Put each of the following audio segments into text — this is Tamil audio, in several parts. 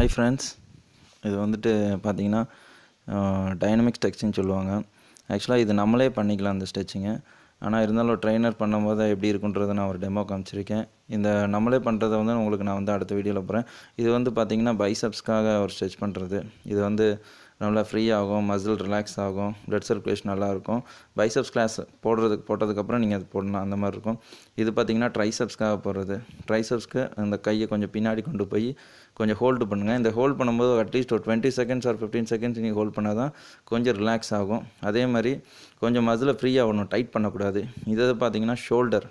ஹாய் ஃப்ரெண்ட்ஸ் இது வந்துட்டு பார்த்தீங்கன்னா டைனமிக் ஸ்ட்ரெச்சிங் சொல்லுவாங்க. ஆக்சுவலாக இது நம்மளே பண்ணிக்கலாம் அந்த ஸ்டெச்சிங்கு ஆனால் இருந்தாலும் ட்ரைனர் பண்ணும்போது எப்படி இருக்குன்றதை நான் ஒரு டெமோ காமிச்சிருக்கேன். இந்த நம்மளே பண்ணுறத வந்து உங்களுக்கு நான் வந்து அடுத்த வீடியோவில் போகிறேன் இது வந்து பார்த்திங்கன்னா பைசப்ஸ்க்காக ஒரு ஸ்டெச் பண்ணுறது இது வந்து நல்லா ஃப்ரீ ஆகும் மசில் ரிலாக்ஸ் ஆகும் பிளட் சர்க்குலேஷன் நல்லாயிருக்கும் பைசப்ஸ் கிளாஸ் போடுறதுக்கு போட்டதுக்கப்புறம் நீங்கள் அது போடணும் அந்த மாதிரி இருக்கும். இது பார்த்திங்கன்னா ட்ரைசப்ஸ்க்காக போடுறது. ட்ரைசப்ஸ்க்கு அந்த கையை கொஞ்சம் பின்னாடி கொண்டு போய் கொஞ்சம் ஹோல்டு பண்ணுங்கள் இந்த ஹோல்ட் பண்ணும்போது அட்லீஸ்ட் ஒரு twenty seconds or fifteen seconds நீங்கள் ஹோல்ட் பண்ணால் தான் கொஞ்சம் ரிலாக்ஸ் ஆகும். அதே மாதிரி கொஞ்சம் மசிலை ஃப்ரீ ஆகணும் டைட் பண்ணக்கூடாது. இதை பார்த்தீங்கன்னா ஷோல்டர்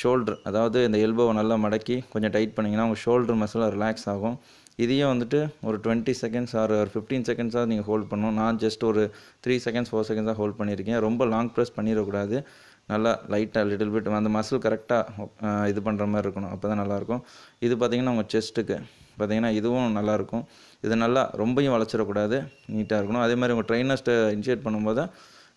ஷோல்டர் அதாவது இந்த எல்போவை நல்லா மடக்கி கொஞ்சம் டைட் பண்ணிங்கன்னா உங்கள் ஷோல்டர் மசிலாக ரிலாக்ஸ் ஆகும். இதையும் வந்துட்டு ஒரு டுவெண்ட்டி செகண்ட்ஸ் ஆர் ஒரு ஃபிஃப்டீன் செகண்ட்ஸாக நீங்கள் ஹோல்ட் பண்ணணும். நான் ஜஸ்ட் ஒரு த்ரீ செகண்ட்ஸ் ஃபோர் செகண்ட்ஸாக ஹோல்ட் பண்ணியிருக்கேன். ரொம்ப லாங் ப்ரெஸ் பண்ணிடக்கூடாது. நல்லா லைட்டாக லிட்டில் பிட் அந்த மசில் கரெக்டாக இது பண்ணுற மாதிரி இருக்கணும். அப்போ தான் நல்லாயிருக்கும். இது பார்த்திங்கன்னா உங்கள் செஸ்ட்டுக்கு பார்த்திங்கன்னா இதுவும் நல்லாயிருக்கும். இது நல்லா ரொம்பையும் வளைச்சிடக்கூடாது நீட்டாக இருக்கணும். அதே மாதிரி உங்கள் ட்ரைனர்ஸ்ட்டை இன்ஷியேட் பண்ணும்போது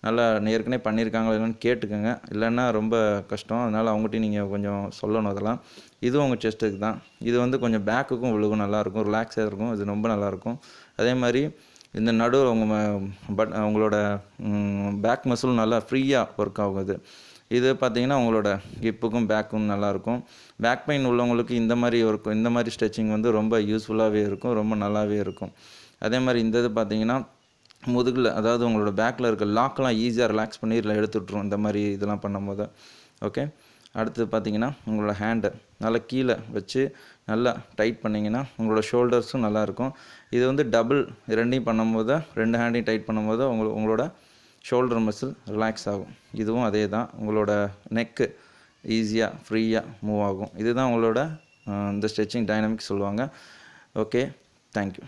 நல்லா ஏற்கனவே பண்ணியிருக்காங்களா இல்லைன்னு கேட்டுக்கோங்க. இல்லைன்னா ரொம்ப கஷ்டம். அதனால் அவங்ககிட்ட நீங்கள் கொஞ்சம் சொல்லணும் அதெல்லாம். இதுவும் உங்கள் செஸ்ட்டுக்கு தான். இது வந்து கொஞ்சம் பேக்குக்கும் விழுகும் நல்லாயிருக்கும். ரிலாக்ஸாக இருக்கும். இது ரொம்ப நல்லாயிருக்கும். அதே மாதிரி இந்த நடுவில் உங்கள் பட் உங்களோட பேக் மசில் நல்லா ஃப்ரீயாக ஒர்க் ஆகுது. இது பார்த்திங்கன்னா உங்களோட ஹிப்புக்கும் பேக்கும் நல்லாயிருக்கும். பேக் பெயின் உள்ளவங்களுக்கு இந்த மாதிரி இருக்கும் இந்த மாதிரி ஸ்ட்ரெச்சிங் வந்து ரொம்ப யூஸ்ஃபுல்லாகவே இருக்கும். ரொம்ப நல்லாவே இருக்கும். அதே மாதிரி இந்த இது பார்த்தீங்கன்னா முதுகில் அதாவது உங்களோட பேக்கில் இருக்க லாக்கெலாம் ஈஸியாக ரிலாக்ஸ் பண்ணி இதில் எடுத்துட்ரும் இந்த மாதிரி இதெல்லாம் பண்ணும்போது. ஓகே அடுத்து பார்த்தீங்கன்னா உங்களோட ஹேண்டை நல்லா கீழே வச்சு நல்லா டைட் பண்ணிங்கன்னா உங்களோட ஷோல்டர்ஸும் நல்லாயிருக்கும் இது வந்து டபுள் ரெண்டையும் பண்ணும்போது ரெண்டு ஹேண்டையும் டைட் பண்ணும்போது உங்கள உங்களோட ஷோல்டர் மசில் ரிலாக்ஸ் ஆகும். இதுவும் அதே தான். உங்களோட நெக்கு ஈஸியாக ஃப்ரீயாக மூவ் ஆகும். இதுதான் உங்களோட இந்த ஸ்ட்ரெச்சிங் டைனமிக்ஸ் சொல்லுவாங்க. Okay thank you